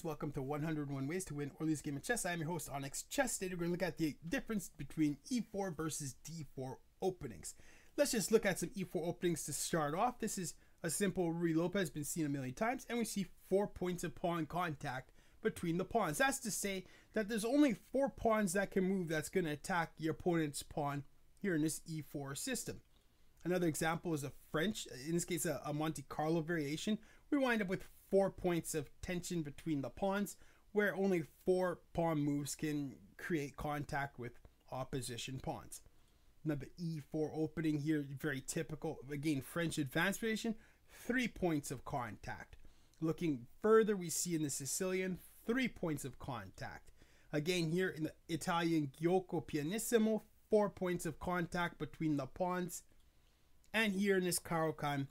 welcome to 101 Ways to Win or Lose Game of Chess. I am your host, Onyx Chess. Today we're going to look at the difference between e4 versus d4 openings. Let's just look at some e4 openings to start off. This is a simple Ruy Lopez, been seen a million times, and we see four points of pawn contact between the pawns. That's to say that there's only four pawns that can move that's going to attack your opponent's pawn here in this e4 system. Another example is a French, in this case a, a Monte Carlo variation. We wind up with four points of tension between the pawns, where only four pawn moves can create contact with opposition pawns. The e4 opening here, very typical. Again, French advanced variation, three points of contact. Looking further, we see in the Sicilian, three points of contact. Again, here in the Italian Gioco Pianissimo, four points of contact between the pawns. And here in this Caro-Kann,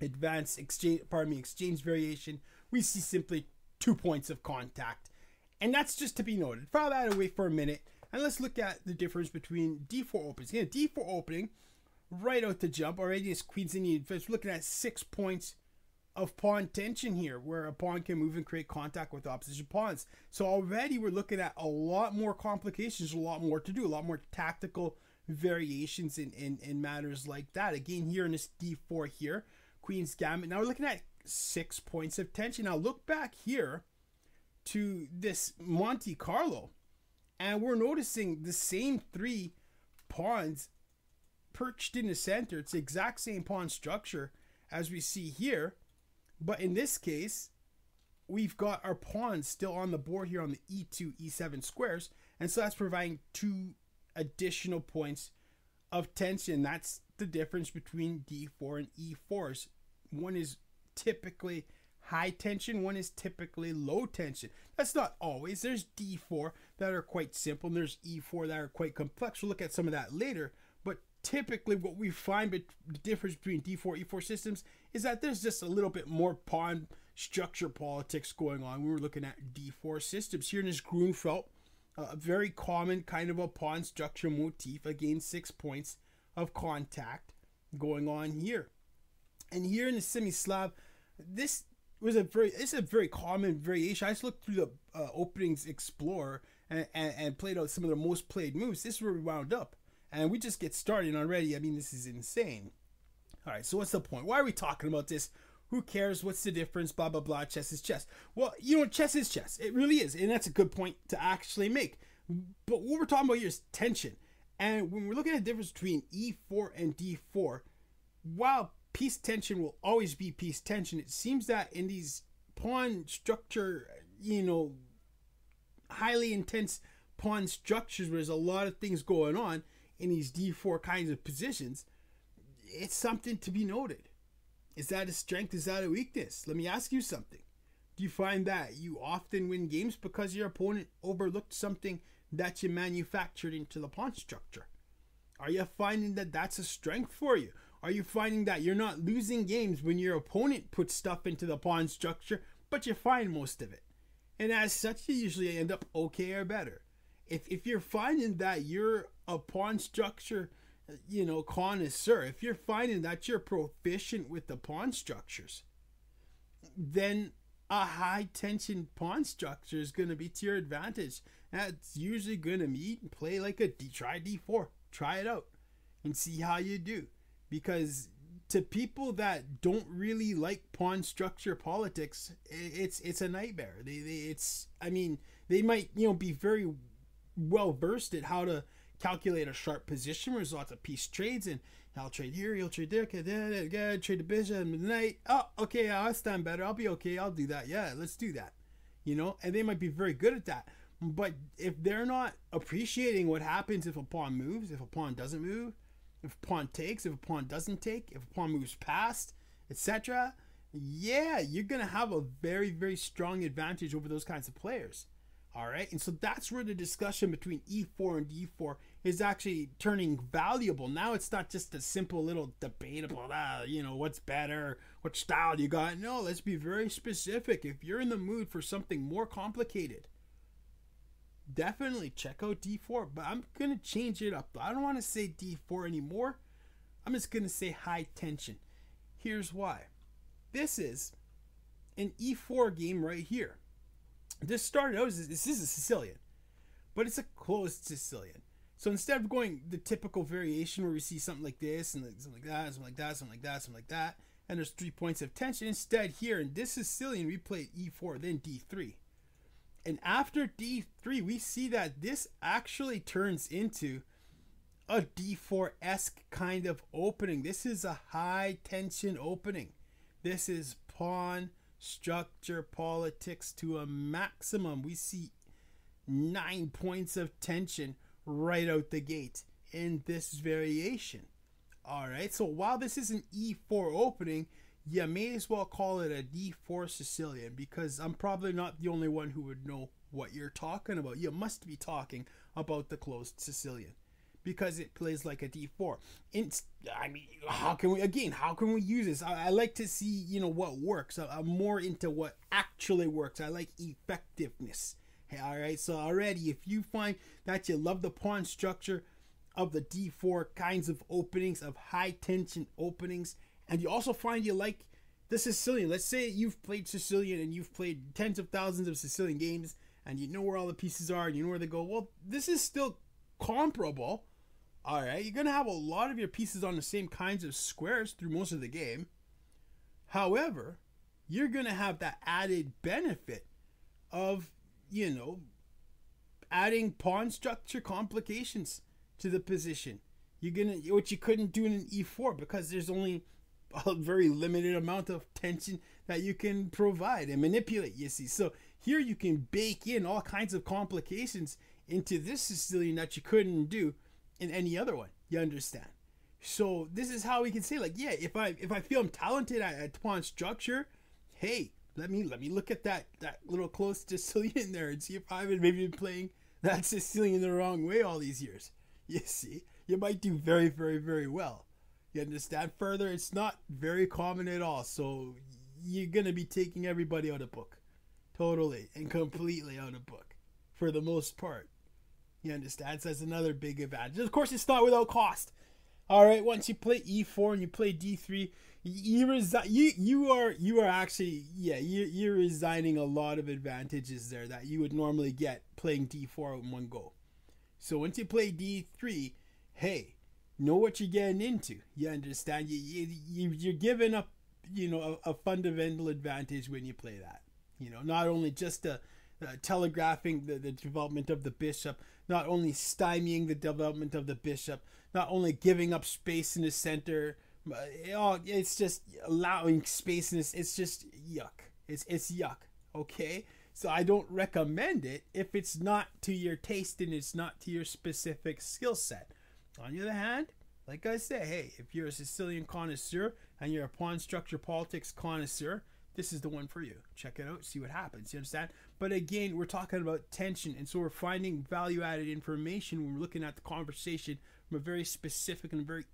advanced exchange pardon me exchange variation we see simply two points of contact. And that's just to be noted. File that away for a minute and let's look at the difference between d4 openings. Again d4 opening right out the jump already is queens advance looking at six points of pawn tension here where a pawn can move and create contact with opposition pawns. So already we're looking at a lot more complications a lot more to do a lot more tactical variations in, in, in matters like that. Again here in this d4 here Queen's Gambit. Now we're looking at six points of tension. Now look back here to this Monte Carlo, and we're noticing the same three pawns perched in the center. It's the exact same pawn structure as we see here, but in this case, we've got our pawns still on the board here on the e2, e7 squares, and so that's providing two additional points of tension. That's the difference between d4 and e4s one is typically high tension, one is typically low tension. That's not always. There's D4 that are quite simple, and there's E4 that are quite complex. We'll look at some of that later. But typically, what we find the difference between D4 E4 systems is that there's just a little bit more pawn structure politics going on We were looking at D4 systems. Here in this Grunfeld, a very common kind of a pawn structure motif, again, six points of contact going on here. And here in the semi-Slav, this was a very it's a very common variation. I just looked through the uh, openings Explorer and, and, and, played out some of the most played moves. This is where we wound up, and we just get started already. I mean, this is insane. All right, so what's the point? Why are we talking about this? Who cares? What's the difference? Blah blah blah. Chess is chess. Well, you know, chess is chess. It really is, and that's a good point to actually make. But what we're talking about here is tension, and when we're looking at the difference between E4 and D4, while piece tension will always be piece tension. It seems that in these pawn structure, you know, highly intense pawn structures where there's a lot of things going on in these D4 kinds of positions, it's something to be noted. Is that a strength? Is that a weakness? Let me ask you something. Do you find that you often win games because your opponent overlooked something that you manufactured into the pawn structure? Are you finding that that's a strength for you? Are you finding that you're not losing games when your opponent puts stuff into the pawn structure, but you find most of it? And as such, you usually end up okay or better. If, if you're finding that you're a pawn structure, you know, connoisseur, if you're finding that you're proficient with the pawn structures, then a high tension pawn structure is going to be to your advantage. That's usually going to meet play like a D, try D4, try it out and see how you do because to people that don't really like pawn structure politics, it's it's a nightmare. They, they it's I mean they might you know be very well versed at how to calculate a sharp position where there's lots of piece trades and I'll trade here, you'll trade there, okay, there, there, trade the bishop knight. Oh, okay, I'll stand better. I'll be okay. I'll do that. Yeah, let's do that. You know, and they might be very good at that. But if they're not appreciating what happens if a pawn moves, if a pawn doesn't move, if a pawn takes, if a pawn doesn't take, if a pawn moves past, etc., yeah, you're going to have a very, very strong advantage over those kinds of players. All right. And so that's where the discussion between E4 and D4 is actually turning valuable. Now it's not just a simple little debatable, ah, you know, what's better, what style you got. No, let's be very specific. If you're in the mood for something more complicated, definitely check out D4, but I'm going to change it up. I don't want to say D4 anymore. I'm just going to say high tension. Here's why. This is an E4 game right here. this started out as this is a Sicilian, but it's a closed Sicilian. So instead of going the typical variation where we see something like this and something like that, something like that, something like that, something like that, and there's three points of tension, instead here in this Sicilian we play E4, then D3. And after D3, we see that this actually turns into a D4 esque kind of opening. This is a high tension opening. This is pawn structure politics to a maximum. We see nine points of tension right out the gate in this variation. All right, so while this is an E4 opening, you may as well call it a D4 Sicilian because I'm probably not the only one who would know what you're talking about. You must be talking about the closed Sicilian because it plays like a D4. It's, I mean, how can we, again, how can we use this? I, I like to see, you know, what works. I, I'm more into what actually works. I like effectiveness. Hey, all right, so already, if you find that you love the pawn structure of the D4 kinds of openings, of high tension openings, and you also find you like the Sicilian. Let's say you've played Sicilian and you've played tens of thousands of Sicilian games and you know where all the pieces are and you know where they go. Well, this is still comparable. All right, you're going to have a lot of your pieces on the same kinds of squares through most of the game. However, you're going to have that added benefit of, you know, adding pawn structure complications to the position. You're going to, which you couldn't do in an e4 because there's only a very limited amount of tension that you can provide and manipulate, you see. So here you can bake in all kinds of complications into this Sicilian that you couldn't do in any other one. You understand? So this is how we can say, like, yeah, if I if I feel I'm talented at, at pawn structure, hey, let me let me look at that that little close Sicilian there and see if I've been maybe been playing that Sicilian the wrong way all these years. You see, you might do very, very, very well. You understand? Further, it's not very common at all. So you're gonna be taking everybody out of book, totally and completely out of book, for the most part. You understand? So that's another big advantage. Of course, it's not without cost. All right, once you play e4 and you play d3, you resi- you you are you are actually yeah you you're resigning a lot of advantages there that you would normally get playing d4 in one go. So once you play d3, hey, know what you're getting into. You understand? You, you, you're giving up, you know, a, a fundamental advantage when you play that. You know, not only just uh, uh, telegraphing the, the development of the bishop, not only stymieing the development of the bishop, not only giving up space in the center, oh, it's just allowing space in this. It's just yuck. It's it's yuck. Okay, so I don't recommend it if it's not to your taste and it's not to your specific skill set. On the other hand, like I say, hey, if you're a Sicilian connoisseur and you're a pawn structure politics connoisseur, this is the one for you. Check it out, see what happens. You understand? But again, we're talking about tension, and so we're finding value added information when we're looking at the conversation from a very specific and very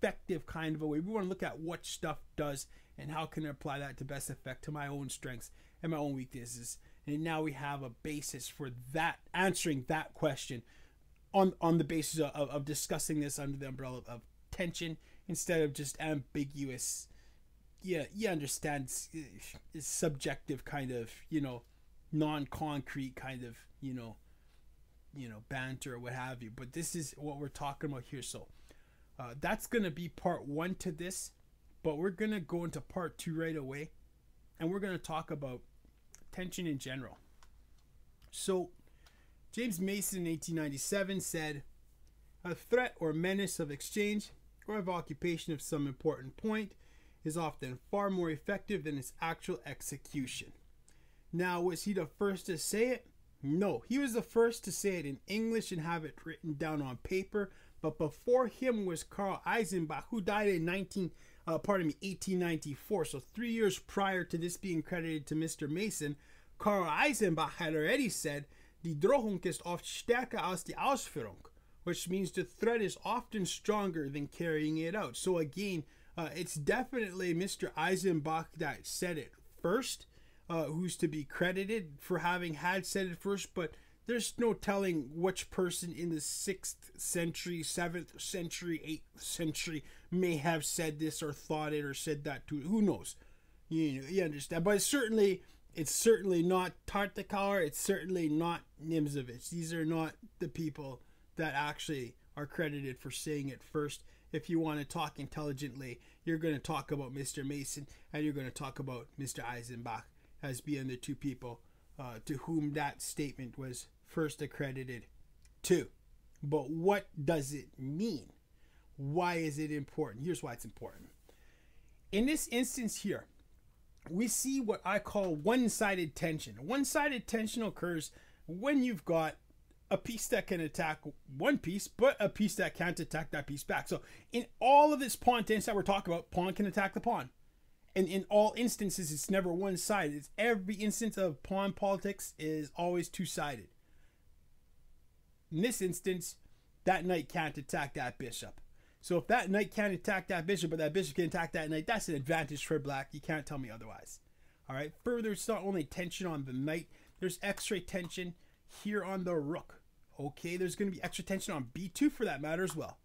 effective kind of a way. We want to look at what stuff does and how can I apply that to best effect to my own strengths and my own weaknesses. And now we have a basis for that answering that question on on the basis of, of discussing this under the umbrella of, tension instead of just ambiguous yeah you understand subjective kind of you know non-concrete kind of you know you know banter or what have you. But this is what we're talking about here. So uh, that's gonna be part one to this but we're gonna go into part two right away and we're gonna talk about tension in general. So James Mason in 1897 said, A threat or menace of exchange or of occupation of some important point is often far more effective than its actual execution. Now, was he the first to say it? No, he was the first to say it in English and have it written down on paper. But before him was Karl Eisenbach, who died in 19, uh, pardon me, 1894. So three years prior to this being credited to Mr. Mason, Karl Eisenbach had already said Die Drohung ist oft stärker als die Ausführung, which means the threat is often stronger than carrying it out. So again, uh, it's definitely Mr. Eisenbach that said it first, uh, who's to be credited for having had said it first, but there's no telling which person in the 6th century, 7th century, 8th century may have said this or thought it or said that to. Who knows? You, you understand? But certainly It's certainly not Tartakower. It's certainly not Nimzovich. These are not the people that actually are credited for saying it first. If you want to talk intelligently, you're going to talk about Mr. Mason and you're going to talk about Mr. Eisenbach as being the two people uh, to whom that statement was first accredited to. But what does it mean? Why is it important? Here's why it's important. In this instance here, we see what I call one sided tension. One sided tension occurs when you've got a piece that can attack one piece, but a piece that can't attack that piece back. So, in all of this pawn tension that we're talking about, pawn can attack the pawn. And in all instances, it's never one sided. It's every instance of pawn politics is always two sided. In this instance, that knight can't attack that bishop. So if that knight can't attack that bishop, but that bishop can attack that knight, that's an advantage for black. You can't tell me otherwise. All right. Further, it's not only tension on the knight. There's extra tension here on the rook. Okay. There's going to be extra tension on b2 for that matter as well.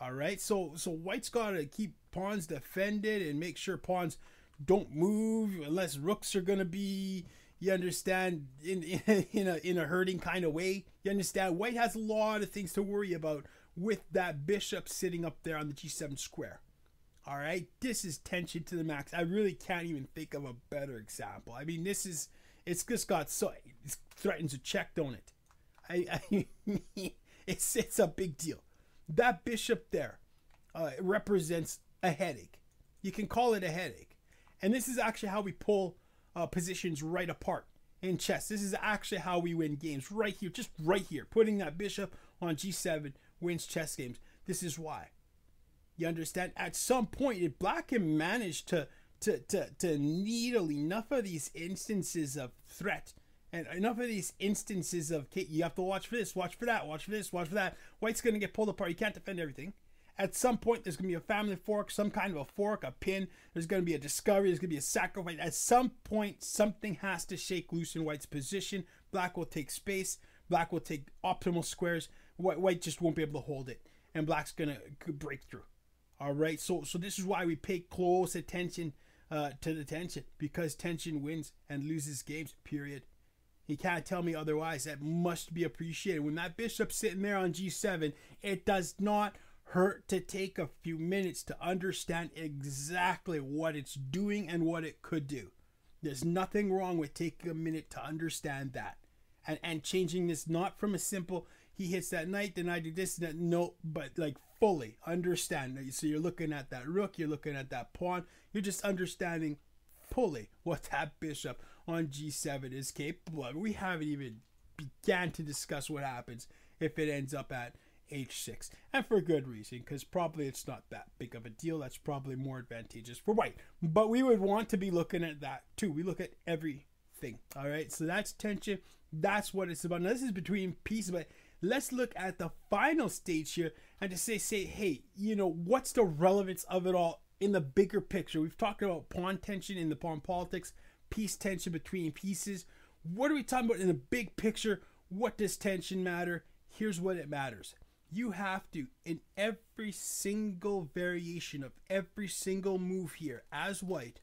All right. So so white's got to keep pawns defended and make sure pawns don't move unless rooks are going to be you understand in, in in a in a hurting kind of way. You understand white has a lot of things to worry about with that bishop sitting up there on the g7 square. All right, this is tension to the max. I really can't even think of a better example. I mean, this is it's just got so it threatens a check, don't it? I, I it's it's a big deal. That bishop there uh, represents a headache. You can call it a headache, and this is actually how we pull uh, positions right apart in chess. This is actually how we win games right here, just right here, putting that bishop on g7 wins chess games. This is why. You understand? At some point, if Black can manage to to to to needle enough of these instances of threat and enough of these instances of okay, you have to watch for this, watch for that, watch for this, watch for that. White's gonna get pulled apart. You can't defend everything. At some point, there's gonna be a family fork, some kind of a fork, a pin. There's gonna be a discovery. There's gonna be a sacrifice. At some point, something has to shake loose in White's position. Black will take space. Black will take optimal squares. White, white just won't be able to hold it, and black's gonna break through. All right, so so this is why we pay close attention uh, to the tension because tension wins and loses games. Period. He can't tell me otherwise. That must be appreciated. When that bishop's sitting there on g7, it does not hurt to take a few minutes to understand exactly what it's doing and what it could do. There's nothing wrong with taking a minute to understand that and, and changing this not from a simple he hits that knight, then I do this and that. No, but like fully understand. So you're looking at that rook, you're looking at that pawn, you're just understanding fully what that bishop on g7 is capable of. We haven't even began to discuss what happens if it ends up at h6 and for good reason because probably it's not that big of a deal that's probably more advantageous for white but we would want to be looking at that too we look at everything all right so that's tension that's what it's about now this is between pieces but let's look at the final stage here and to say say hey you know what's the relevance of it all in the bigger picture? We've talked about pawn tension in the pawn politics piece tension between pieces. What are we talking about in the big picture? What does tension matter? Here's what it matters. You have to in every single variation of every single move here as white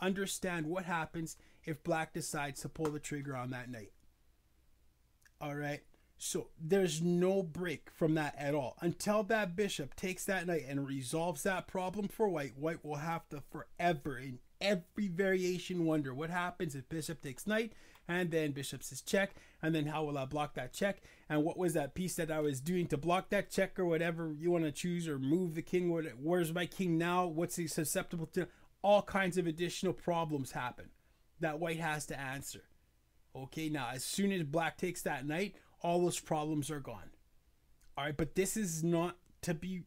understand what happens if black decides to pull the trigger on that knight. All right so there's no break from that at all. Until that bishop takes that knight and resolves that problem for white, white will have to forever in every variation wonder what happens if bishop takes knight and then bishop says check and then how will I block that check and what was that piece that I was doing to block that check or whatever you want to choose or move the king where's my king now what's he susceptible to all kinds of additional problems happen that white has to answer okay now as soon as black takes that knight all those problems are gone. All right, but this is not to be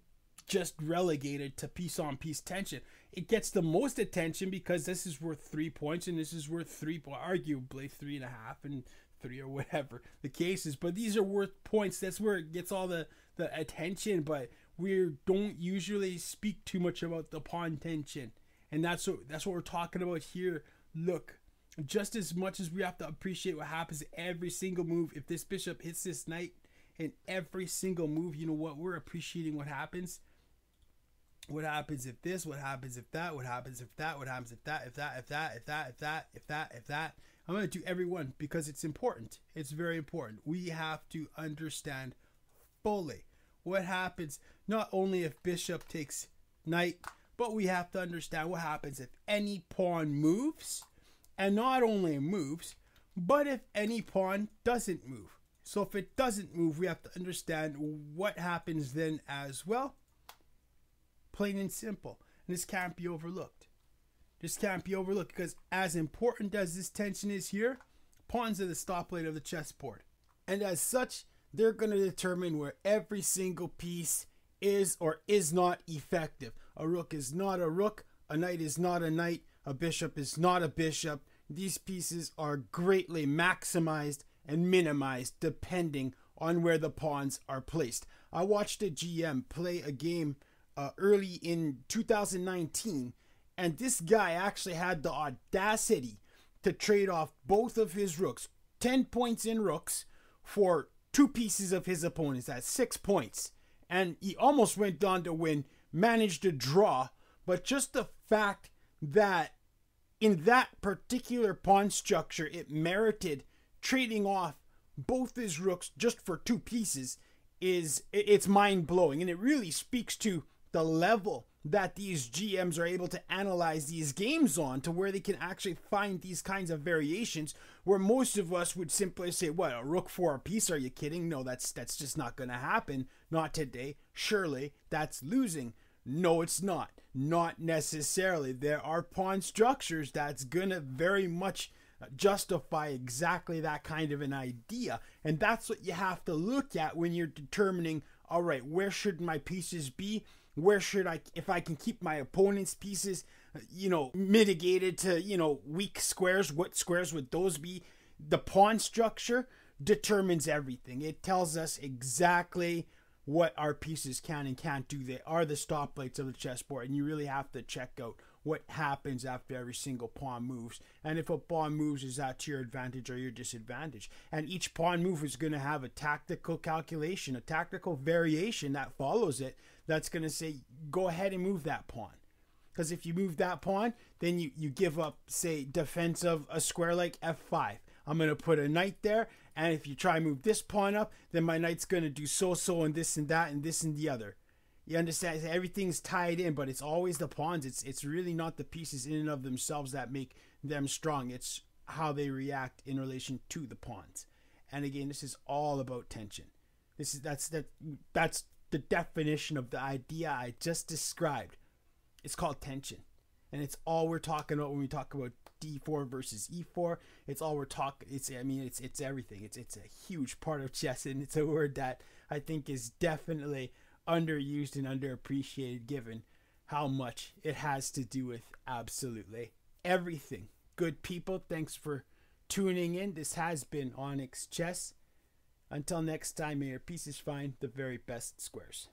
just relegated to piece on piece tension. It gets the most attention because this is worth three points and this is worth three, arguably three and a half and three or whatever the case is. But these are worth points. That's where it gets all the, the attention. But we don't usually speak too much about the pawn tension. And that's what that's what we're talking about here. Look, just as much as we have to appreciate what happens every single move, if this bishop hits this knight in every single move, you know what? We're appreciating what happens. What happens if this? What happens if that? What happens if that? What happens if that? If that? If that? If that? If that? If that? If that? I'm going to do every one because it's important. It's very important. We have to understand fully what happens not only if bishop takes knight, but we have to understand what happens if any pawn moves, and not only moves, but if any pawn doesn't move. So if it doesn't move, we have to understand what happens then as well. Plain and simple. And this can't be overlooked. This can't be overlooked because as important as this tension is here, pawns are the stoplight of the chessboard. And as such, they're going to determine where every single piece is or is not effective. A rook is not a rook, a knight is not a knight, a bishop is not a bishop. These pieces are greatly maximized and minimized depending on where the pawns are placed. I watched a GM play a game uh, early in 2019, and this guy actually had the audacity to trade off both of his rooks, 10 points in rooks, for two pieces of his opponents at six points. And he almost went on to win, managed to draw, but just the fact that in that particular pawn structure, it merited trading off both his rooks just for two pieces is it's mind blowing and it really speaks to the level that these GMs are able to analyze these games on to where they can actually find these kinds of variations where most of us would simply say what a rook for a piece? Are you kidding? No that's that's just not going to happen. Not today. Surely that's losing. No it's not not necessarily there are pawn structures that's going to very much uh, justify exactly that kind of an idea. And that's what you have to look at when you're determining all right, where should my pieces be? Where should I, if I can keep my opponent's pieces, uh, you know, mitigated to, you know, weak squares, what squares would those be? The pawn structure determines everything. It tells us exactly what our pieces can and can't do. They are the stoplights of the chessboard, and you really have to check out what happens after every single pawn moves. And if a pawn moves, is that to your advantage or your disadvantage? And each pawn move is going to have a tactical calculation, a tactical variation that follows it that's going to say, go ahead and move that pawn. Because if you move that pawn, then you, you give up, say, defense of a square like f5. I'm going to put a knight there, and if you try and move this pawn up, then my knight's going to do so-so and this and that and this and the other. You understand? Everything's tied in, but it's always the pawns. It's it's really not the pieces in and of themselves that make them strong. It's how they react in relation to the pawns. And again, this is all about tension. This is that's that that's the definition of the idea I just described. It's called tension. And it's all we're talking about when we talk about d4 versus e4. It's all we're talking it's I mean it's it's everything. It's it's a huge part of chess and it's a word that I think is definitely underused and underappreciated given how much it has to do with absolutely everything. Good people, thanks for tuning in. This has been Onyx Chess. Until next time, may your pieces find the very best squares.